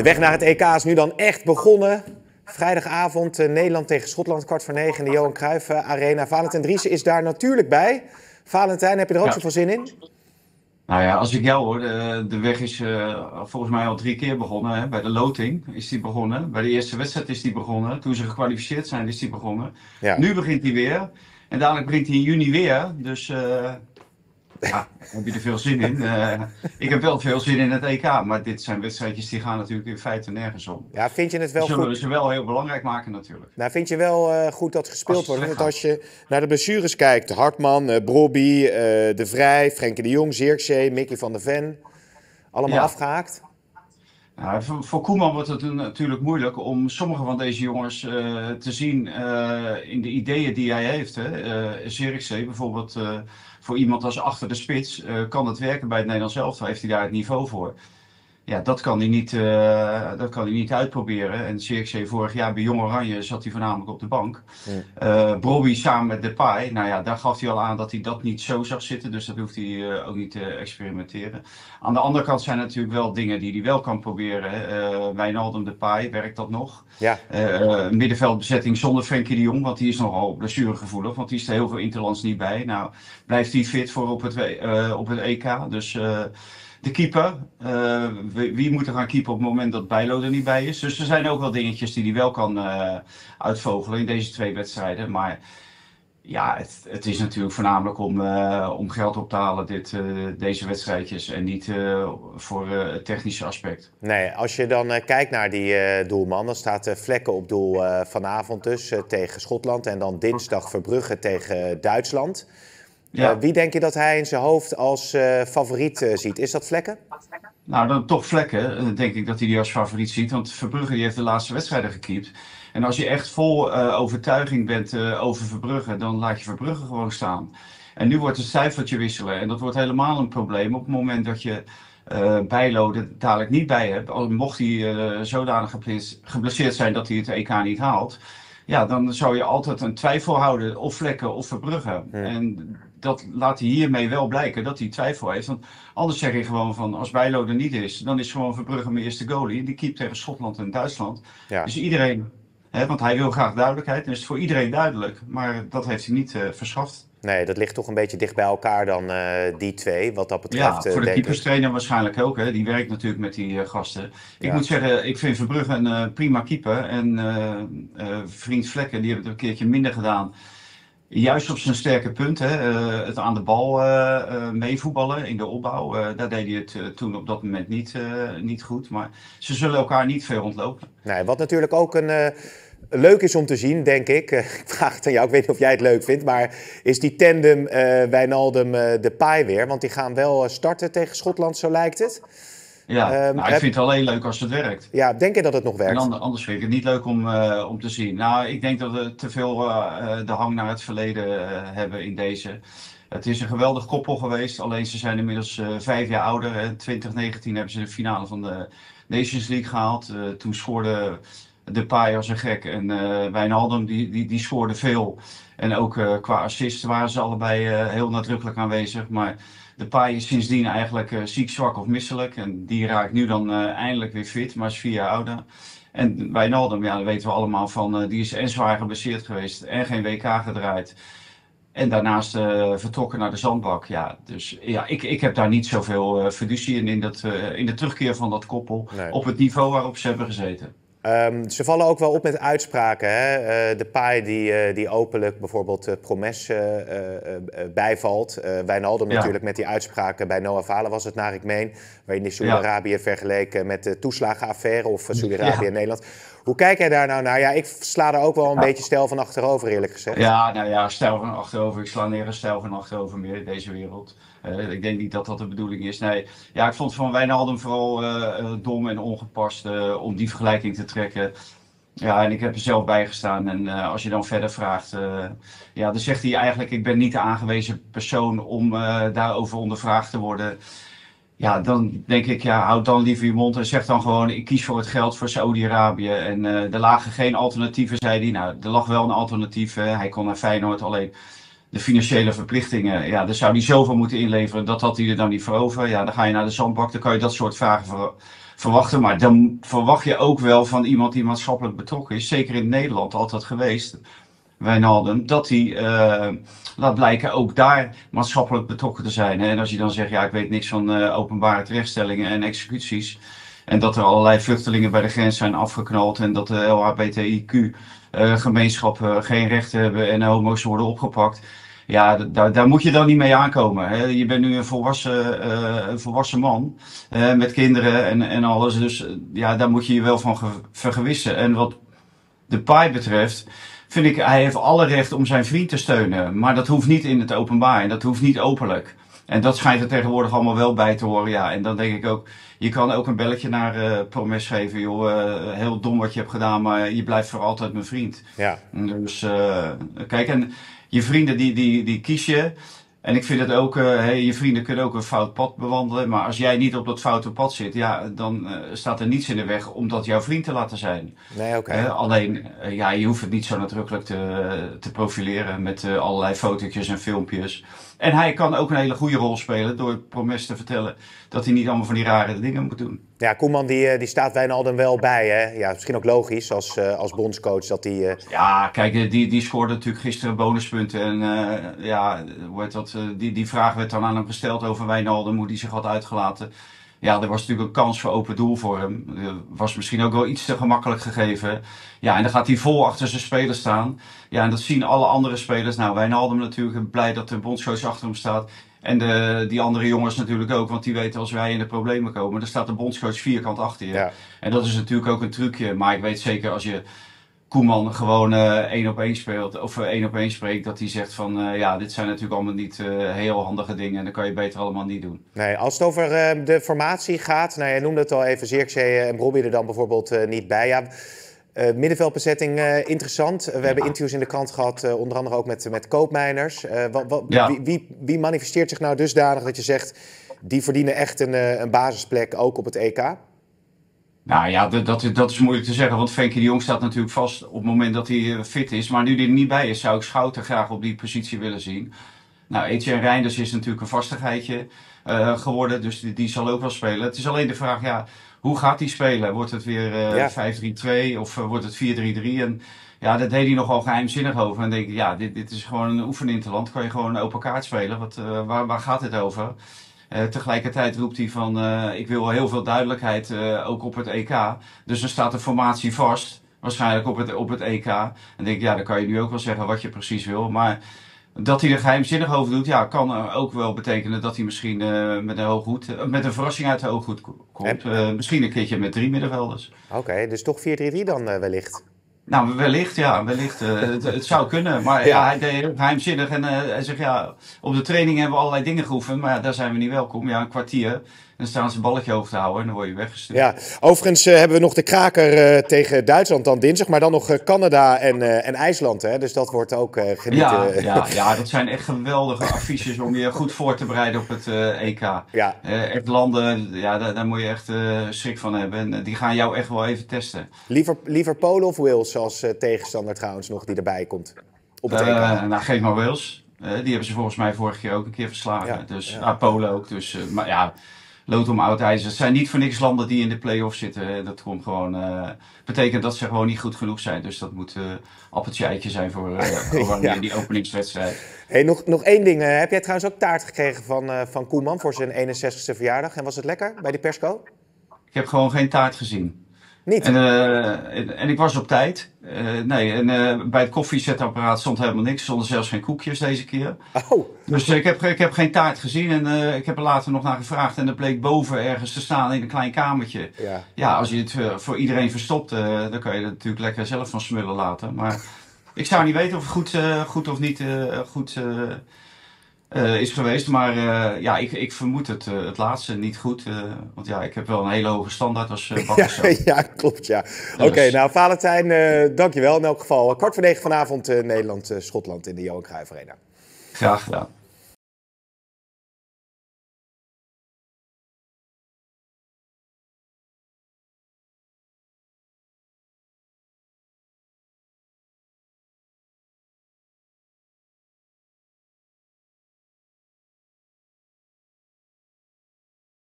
De weg naar het EK is nu dan echt begonnen. Vrijdagavond eh, Nederland tegen Schotland, kwart voor negen in de Johan Cruijff eh, Arena. Valentijn Driessen is daar natuurlijk bij. Valentijn, heb je er ook Ja. zoveel zin in? Nou ja, als ik jou hoor, de, de weg is eh, volgens mij al drie keer begonnen. Hè. Bij de loting is die begonnen. Bij de eerste wedstrijd is die begonnen. Toen ze gekwalificeerd zijn, is die begonnen. Ja. Nu begint hij weer. En dadelijk begint hij in juni weer. Dus ja, heb je er veel zin in. Eh, ik heb wel veel zin in het EK. Maar dit zijn wedstrijdjes die gaan natuurlijk in feite nergens om. Ja, vind je het wel zullen goed? ze wel heel belangrijk maken natuurlijk. Nou, vind je wel eh, goed dat gespeeld Als wordt? Want als je naar de blessures kijkt, Hartman, Brobby, eh, De Vrij, Frenkie de Jong, Zirkzee, Mickey van der Ven, allemaal Ja. afgehaakt. Nou, voor, voor Koeman wordt het natuurlijk moeilijk om sommige van deze jongens te zien in de ideeën die hij heeft. Hè. Zirkzee bijvoorbeeld, voor iemand als achter de spits, eh, kan het werken bij het Nederlands elftal, heeft hij daar het niveau voor. Ja, dat kan hij niet, eh, dat kan hij niet uitproberen. En Zirkzee vorig jaar bij Jong Oranje zat hij voornamelijk op de bank. Ja. Eh samen met Depay, nou ja, daar gaf hij al aan dat hij dat niet zo zag zitten. Dus dat hoeft hij eh, ook niet te experimenteren. Aan de andere kant zijn er natuurlijk wel dingen die hij wel kan proberen. Eh Wijnaldum Depay, werkt dat nog? Ja, middenveldbezetting zonder Frenkie de Jong, want die is nogal blessuregevoelig. Want die is er heel veel interlands niet bij. Nou, blijft hij fit voor op het, op het EK. Dus de keeper, eh, wie, moet er gaan keeper op het moment dat Bijlo er niet bij is? Dus er zijn ook wel dingetjes die hij wel kan eh, uitvogelen in deze twee wedstrijden. Maar ja, het, het is natuurlijk voornamelijk om, eh, om geld op te halen, dit, deze wedstrijdjes. En niet voor het technische aspect. nee, als je dan kijkt naar die doelman, dan staat Vlekken op doel vanavond dus tegen Schotland en dan dinsdag Verbrugge tegen Duitsland. Ja. Eh, wie denk je dat hij in zijn hoofd als eh, favoriet eh, ziet? Is dat Vlekken? Nou, dan toch vlekken. denk ik dat hij die als favoriet ziet. Want Verbrugge die heeft de laatste wedstrijden gekiept. En als je echt vol overtuiging bent over Verbrugge, dan laat je Verbrugge gewoon staan. En nu wordt het cijfertje wisselen. En dat wordt helemaal een probleem op het moment dat je eh Bijlo er dadelijk niet bij hebt. Al mocht hij zodanig geblesseerd- zijn dat hij het EK niet haalt. Ja, dan zou je altijd een twijfel houden. Of Vlekken of Verbrugge. En dat laat hij hiermee wel blijken dat hij twijfel heeft. Want Anders zeg je gewoon van als Bijlo er niet is, dan is gewoon Verbrugge mijn eerste goalie. Die keept tegen Schotland en Duitsland. Ja. Dus iedereen, hè, want hij wil graag duidelijkheid. En is het voor iedereen duidelijk. Maar dat heeft hij niet eh, verschaft. Nee, dat ligt toch een beetje dicht bij elkaar dan eh, die twee, wat dat betreft. Ja, eh, voor de keeperstrainer waarschijnlijk ook. Hè. Die werkt natuurlijk met die gasten. Ik Ja. moet zeggen, ik vind Verbrugge een prima keeper. En vriend Vlekken, die heeft het een keertje minder gedaan. Juist op zijn sterke punt, hè, eh, het aan de bal eh, meevoetballen in de opbouw. Daar deed hij het toen op dat moment niet, niet goed. Maar ze zullen elkaar niet veel ontlopen. Nee, wat natuurlijk ook een, leuk is om te zien, denk ik. Ik vraag het aan jou, ik weet niet of jij het leuk vindt. Maar is die tandem Wijnaldum eh de Pai weer? Want die gaan wel starten tegen Schotland, zo lijkt het. Ja, Ehm, nou, ik heb- vind het alleen leuk als het werkt. Ja, denk je dat het nog En werkt? ander- anders vind ik het niet leuk om, eh, om te zien. Nou, ik denk dat we te veel eh, eh, de hang naar het verleden hebben in deze. Het is een geweldig koppel geweest, alleen ze zijn inmiddels vijf jaar ouder. In 2019 hebben ze de finale van de Nations League gehaald. Eh, toen scoorde Depay als een gek en Wijnaldum die, die, die scoorde veel. En ook qua assist waren ze allebei heel nadrukkelijk aanwezig. Maar Depay is sindsdien eigenlijk eh, ziek, zwak of misselijk. En die raakt nu dan eh, eindelijk weer fit, maar is vier jaar ouder. En Wijnaldum, ja, dat weten we allemaal van, eh, die is en zwaar geblesseerd geweest en geen WK gedraaid. En daarnaast vertrokken naar de zandbak. Ja, dus ja, ik, ik heb daar niet zoveel uh, fiducie in, in, dat, uh, in de terugkeer van dat koppel. Nee. Op het niveau waarop ze hebben gezeten. Um, ze vallen ook wel op met uitspraken. Hè? Uh, de Pai die, uh, die openlijk bijvoorbeeld uh, Promes bijvalt. Wijnaldum Ja. natuurlijk met die uitspraken bij Noah Valen was het naar ik meen. Waarin hij Saudi-Arabië vergeleken met de toeslagenaffaire of Saudi-Arabië Ja. en Nederland. Hoe kijk jij daar nou naar? Ja, ik sla er ook wel een beetje stijl van achterover eerlijk gezegd. Ja, nou ja, stijl van achterover. Ik sla nergens stijl van achterover meer in deze wereld. Uh, ik denk niet dat dat de bedoeling is. Nee, ja, ik vond van Wijnaldum vooral uh, dom en ongepast uh, om die vergelijking te trekken. Ja, en ik heb er zelf bij gestaan. En uh, als je dan verder vraagt, uh, ja, dan zegt hij eigenlijk: Ik ben niet de aangewezen persoon om uh, daarover ondervraagd te worden. Ja, dan denk ik, ja, houd dan liever je mond en zeg dan gewoon: Ik kies voor het geld voor Saudi-Arabië. En uh, er lagen geen alternatieven, zei hij. Nou, er lag wel een alternatief. Hè. Hij kon naar Feyenoord alleen. de financiële verplichtingen, ja, daar zou hij zoveel moeten inleveren. Dat had hij er dan niet voor over. Ja, dan ga je naar de zandbak, dan kan je dat soort vragen verwachten. Maar dan verwacht je ook wel van iemand die maatschappelijk betrokken is. Zeker in Nederland altijd geweest. Wijnaldum, dat hij uh, laat blijken ook daar maatschappelijk betrokken te zijn. En als je dan zegt, ja, ik weet niks van uh, openbare terechtstellingen en executies. En dat er allerlei vluchtelingen bij de grens zijn afgeknald. En dat de LHBTIQ-gemeenschap uh, geen rechten hebben en homo's worden opgepakt. Ja, daar, daar moet je dan niet mee aankomen. Hè? Je bent nu een volwassen, een volwassen man met kinderen en, en alles. Dus ja, daar moet je je wel van vergewissen. En wat de paai betreft vind ik, hij heeft alle recht om zijn vriend te steunen. Maar dat hoeft niet in het openbaar en dat hoeft niet openlijk. En dat schijnt er tegenwoordig allemaal wel bij te horen. Ja, en dan denk ik ook, je kan ook een belletje naar uh, Promes geven. Joh, uh, heel dom wat je hebt gedaan, maar je blijft voor altijd mijn vriend. Ja. Dus uh, kijk, en je vrienden die, die, die kies je. En ik vind het ook, uh, je vrienden kunnen ook een fout pad bewandelen. Maar als jij niet op dat foute pad zit, ja, dan uh, staat er niets in de weg om dat jouw vriend te laten zijn. Nee, oké. Okay. Uh, alleen, ja, je hoeft het niet zo nadrukkelijk te, te profileren met allerlei fotootjes en filmpjes. En hij kan ook een hele goede rol spelen door Promes te vertellen dat hij niet allemaal van die rare dingen moet doen. Ja, Koeman die, die staat Wijnaldum wel bij. Hè? Ja, misschien ook logisch als, als bondscoach dat hij... Uh... Ja, kijk, die, die scoorde natuurlijk gisteren bonuspunten. En uh, ja, heet dat, die, die vraag werd dan aan hem gesteld over Wijnaldum, hoe die zich had uitgelaten. Ja, er was natuurlijk een kans voor open doel voor hem. Was misschien ook wel iets te gemakkelijk gegeven. Ja, en dan gaat hij vol achter zijn spelers staan. Ja, en dat zien alle andere spelers. Nou, Wijnaldum natuurlijk blij dat de bondscoach achter hem staat. En de, die andere jongens natuurlijk ook, want die weten als wij in de problemen komen, dan staat de bondscoach vierkant achter je. Ja. En dat is natuurlijk ook een trucje. Maar ik weet zeker als je Koeman gewoon uh, één op één speelt, of één op één spreekt, dat hij zegt van uh, ja, dit zijn natuurlijk allemaal niet uh, heel handige dingen en dat kan je beter allemaal niet doen. Nee, als het over de formatie gaat, nou je noemde het al even, Zirkzee en Robbie er dan bijvoorbeeld niet bij. Ja, middenveldbezetting interessant. We ja. hebben interviews in de krant gehad, onder andere ook met, met koopmijners. Wat, wat, ja. wie, wie, wie, manifesteert zich nou dusdanig dat je zegt, die verdienen echt een, een basisplek ook op het EK? Nou ja, dat, dat, is moeilijk te zeggen, want Frenkie de Jong staat natuurlijk vast op het moment dat hij fit is. Maar nu hij er niet bij is, zou ik Schouten graag op die positie willen zien. Nou, Etienne Reinders is natuurlijk een vastigheidje uh, geworden, dus die, die, zal ook wel spelen. Het is alleen de vraag, ja, hoe gaat hij spelen? Wordt het weer uh, ja. 5-3-2 of uh, wordt het 4-3-3? En ja, dat deed hij nogal geheimzinnig over. En denk ik, ja, dit, dit is gewoon een oefeninterland. Kan je gewoon open kaart spelen? Wat, waar, waar gaat het over? Uh, tegelijkertijd roept hij van, uh, ik wil heel veel duidelijkheid uh, ook op het EK. Dus dan staat de formatie vast, waarschijnlijk op het, op het EK. En denk ik, ja, dan kan je nu ook wel zeggen wat je precies wil. Maar dat hij er geheimzinnig over doet, ja, kan ook wel betekenen dat hij misschien met een hooghoed, met een verrassing uit de hooghoed komt. misschien een keertje met drie middenvelders. Oké, okay, dus toch 4-3-3 dan wellicht? Nou, wellicht, ja, wellicht. Uh, het, het, zou kunnen. Maar ja. ja, hij deed heel geheimzinnig. En uh, hij zegt, ja, op de training hebben we allerlei dingen geoefend. Maar ja, daar zijn we niet welkom. Ja, een kwartier. Dan staan ze een balletje hoog te houden en dan word je weggestuurd. Ja, overigens uh, hebben we nog de kraker uh, tegen Duitsland dan dinsdag. Maar dan nog uh, Canada en, en IJsland. Hè? Dus dat wordt ook genieten. Ja, ja, ja, dat zijn echt geweldige affiches om je goed voor te bereiden op het EK. Ja. echt landen, ja, daar, daar moet je echt schrik van hebben. En die gaan jou echt wel even testen. Liever, liever Polen of Wales als tegenstander trouwens nog die erbij komt? Op het EK? nou, geef maar Wales. die hebben ze volgens mij vorig keer ook een keer verslagen. Ja, dus ja. Ah, Polen ook. Dus, maar ja lood om oud ijzer. Het zijn niet voor niks landen die in de play-off zitten. Dat komt gewoon, uh, betekent dat ze gewoon niet goed genoeg zijn. Dus dat moet uh, appeltje eitje zijn voor, uh, voor ja. die openingswedstrijd. Hey, nog, nog één ding. heb jij trouwens ook taart gekregen van, van Koeman voor zijn 61ste verjaardag? En was het lekker bij die persco? Ik heb gewoon geen taart gezien. Niet? En, uh, en, en, ik was op tijd. Uh, nee, en uh, bij het koffiezetapparaat stond helemaal niks. Er stonden zelfs geen koekjes deze keer. Oh. Dus ik heb, ik heb geen taart gezien. En ik heb er later nog naar gevraagd. En dat bleek boven ergens te staan in een klein kamertje. Ja, ja als je het voor iedereen verstopt, dan kan je het natuurlijk lekker zelf van smullen laten. Maar ik zou niet weten of het goed, goed of niet goed uh, is geweest. Maar uh, ja, ik, ik vermoed het, uh, het laatste niet goed. want ja, ik heb wel een hele hoge standaard als bakker. ja, ja, klopt, ja. Dus. Oké, okay, nou Valentijn, dankjewel in elk geval. Kwart voor negen vanavond Nederland-Schotland in de Johan Cruijff Arena. Graag gedaan.